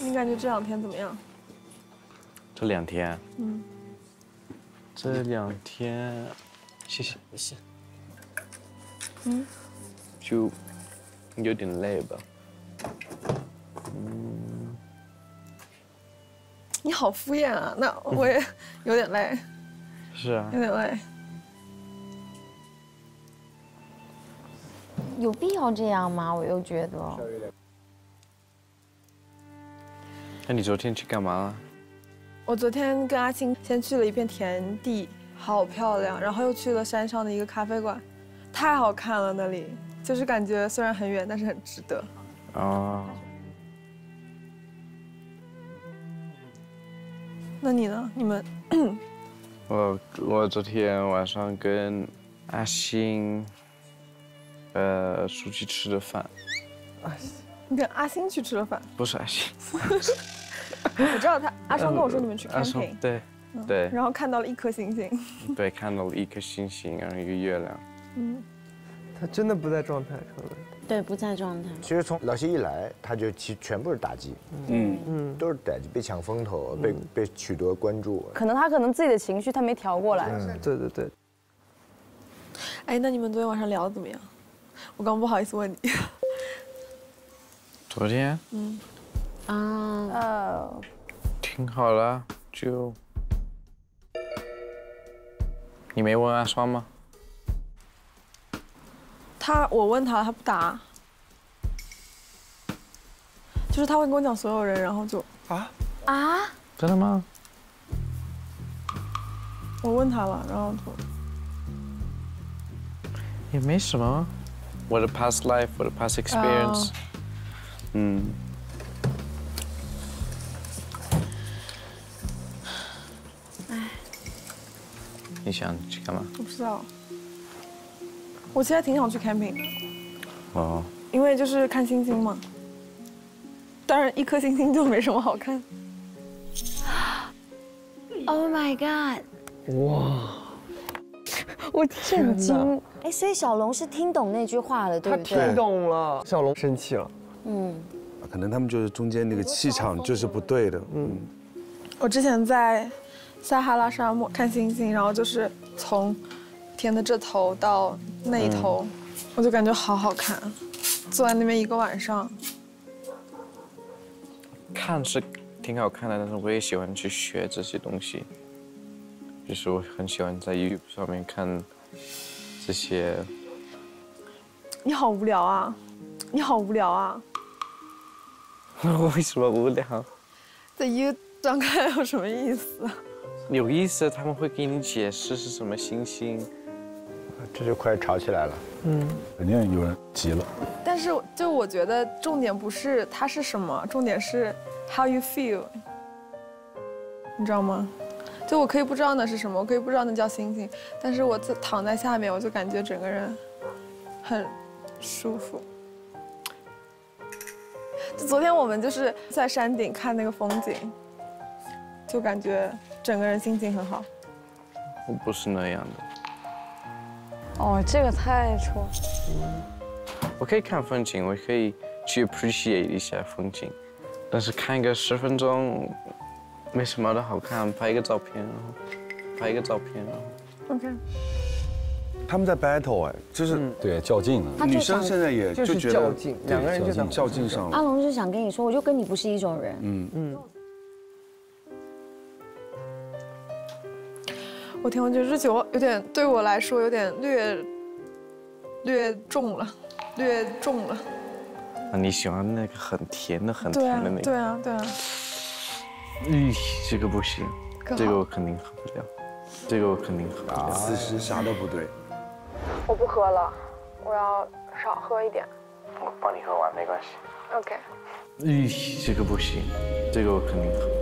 你感觉这两天怎么样？这两天，嗯，这两天，谢谢，没事。嗯，就有点累吧。嗯你好敷衍啊！那我也 有点累，是啊有，点累。有必要这样吗？我又觉得，那你昨天去干嘛了？我昨天跟阿青先去了一片田地，好漂亮，然后又去了山上的一个咖啡馆，太好看了那里，就是感觉虽然很远，但是很值得。哦，那你呢？你们我我昨天晚上跟阿星，呃，出去吃的饭，你跟阿星去吃了饭，不是阿星，我知道他阿 双跟我说你们去阿松 camping，对，对然后看到了一颗星星。对，看到了一颗星星，然后一个月亮。嗯他真的不在状态，可能。对，不在状态。其实从老谢一来，他就其全部是打击，嗯，都是打击，被抢风头，被被取得关注。可能他可能自己的情绪他没调过来。对对对，哎，那你们昨天晚上聊的怎么样？我刚不好意思问你。昨天？嗯。啊，呃，挺好了，就。你没问阿双吗？他我问他，他不答，就是他会跟我讲所有人，然后就。啊？啊，真的吗？我问他了，然后就。也没什么，我的 past life，我的 past experience，、嗯，哎你想去干嘛？我不知道。我其实挺想去 camping 的，哦，因为就是看星星嘛。当然，一颗星星就没什么好看。Oh my god！哇我震惊。哎，所以小龙是听懂那句话了，对他不对？听懂了，小龙生气了。嗯，可能他们就是中间那个气场就是不对的。嗯，我之前在撒哈拉沙漠看星星，然后就是从天的这头到那一头，我就感觉好好看。坐在那边一个晚上，看是挺好看的，但是我也喜欢去学这些东西。就是我很喜欢在 YouTube 上面看这些，你好无聊啊！你好无聊啊！我 为什么无聊？在 YouTube 上看有什么意思？有意思，他们会给你解释是什么星星。这就快吵起来了。嗯肯定有人急了。但是就我觉得重点不是它是什么，重点是 how you feel，你知道吗？就我可以不知道那是什么，我可以不知道那叫星星，但是我在躺在下面，我就感觉整个人很舒服。就昨天我们就是在山顶看那个风景，就感觉整个人心情很好。我不是那样的，哦，这个太戳。我可以看风景，我可以去 appreciate 一下风景，但是看个十分钟，没什么的好看，拍一个照片，然后拍一个照片，然后 OK，他们在 battle 哎，就是对，较劲了。女生现在也就是觉得较劲，两个人就在较劲上了。阿龙就想跟你说，我就跟你不是一种人。嗯，嗯，我听完觉得这酒有点对我来说有点略略重了，略重了。啊，你喜欢那个很甜的、很甜的那，个？对啊，对啊。咦，这个不行，这个我肯定喝不了，这个我肯定喝不了。此时啥都不对。我不喝了，我要少喝一点。我帮你喝完没关系。OK。咦，这个不行，这个我肯定喝。